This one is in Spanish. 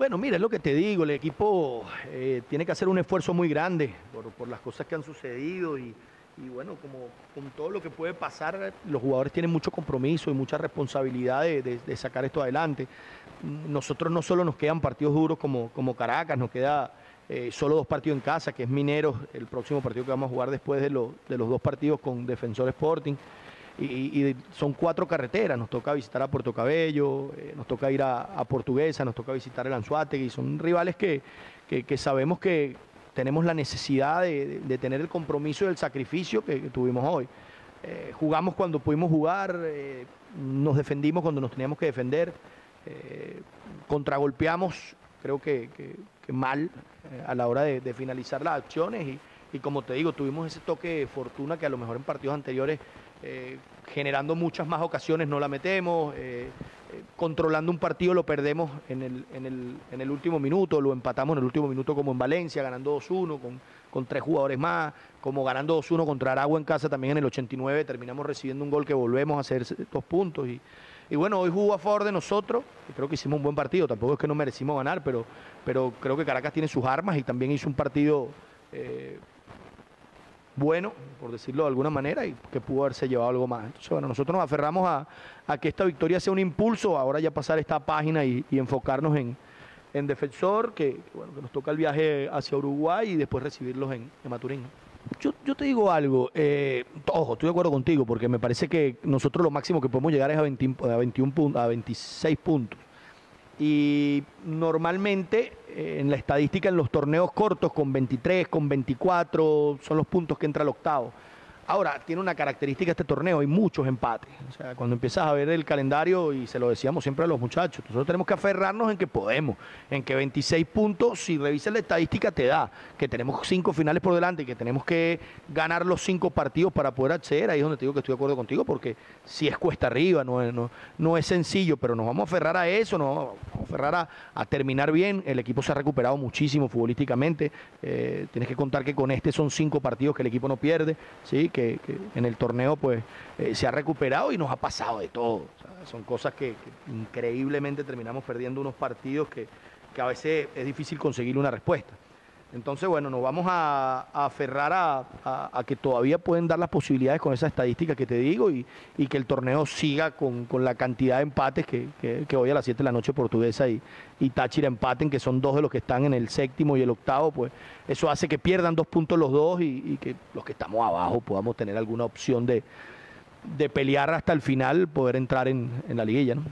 Bueno, mira, es lo que te digo, el equipo eh, tiene que hacer un esfuerzo muy grande por, las cosas que han sucedido y, bueno, como con todo lo que puede pasar, los jugadores tienen mucho compromiso y mucha responsabilidad de, sacar esto adelante. Nosotros no solo nos quedan partidos duros como, como Caracas, nos queda eh, solo dos partidos en casa, que es Mineros, el próximo partido que vamos a jugar después de, de los dos partidos con Defensor Sporting y, son cuatro carreteras, nos toca visitar a Puerto Cabello, eh, nos toca ir a, Portuguesa, nos toca visitar el Anzuategui, son rivales que, sabemos que tenemos la necesidad de, tener el compromiso y el sacrificio que, tuvimos hoy. Eh, jugamos cuando pudimos jugar, eh, nos defendimos cuando nos teníamos que defender, contragolpeamos, creo que, mal a la hora de, finalizar las acciones y, y como te digo, tuvimos ese toque de fortuna que a lo mejor en partidos anteriores eh, generando muchas más ocasiones no la metemos, eh, eh, controlando un partido lo perdemos en el, en, el, en el, último minuto, lo empatamos en el último minuto como en Valencia, ganando 2-1 con, con, tres jugadores más, como ganando 2-1 contra Aragua en casa también en el 89, terminamos recibiendo un gol que volvemos a hacer dos puntos y, y bueno, hoy jugó a favor de nosotros, y creo que hicimos un buen partido, tampoco es que no merecimos ganar, pero, pero creo que Caracas tiene sus armas y también hizo un partido bueno, por decirlo de alguna manera, y que pudo haberse llevado algo más. Entonces, bueno, nosotros nos aferramos a, que esta victoria sea un impulso, ahora ya pasar esta página y, enfocarnos en, Defensor, que, bueno, que nos toca el viaje hacia Uruguay y después recibirlos en, Maturín. Yo, te digo algo, eh, ojo, estoy de acuerdo contigo, porque me parece que nosotros lo máximo que podemos llegar es a, 20, a, 21 puntos, a 26 puntos. Y normalmente eh, en la estadística en los torneos cortos con 23, con 24 son los puntos que entra el octavo. Ahora, tiene una característica este torneo, hay muchos empates. O sea, cuando empiezas a ver el calendario, y se lo decíamos siempre a los muchachos, nosotros tenemos que aferrarnos en que podemos, en que 26 puntos, si revisas la estadística, te da, que tenemos cinco finales por delante y que tenemos que ganar los cinco partidos para poder acceder. Ahí es donde te digo que estoy de acuerdo contigo, porque si es cuesta arriba, no es, no, es sencillo, pero nos vamos a aferrar a eso, nos vamos a terminar bien. El equipo se ha recuperado muchísimo futbolísticamente. Eh, tienes que contar que con este son cinco partidos que el equipo no pierde, ¿sí? que que, en el torneo pues eh, se ha recuperado y nos ha pasado de todo. son cosas que, increíblemente terminamos perdiendo unos partidos que, que a veces es difícil conseguir una respuesta. Entonces, bueno, nos vamos a, aferrar a, que todavía pueden dar las posibilidades con esa estadística que te digo y, que el torneo siga con, la cantidad de empates que, hoy a las 7 de la noche Portuguesa y, Táchira empaten, que son dos de los que están en el séptimo y el octavo, pues eso hace que pierdan dos puntos los dos y, que los que estamos abajo podamos tener alguna opción de, pelear hasta el final, poder entrar en, en la liguilla, ¿no?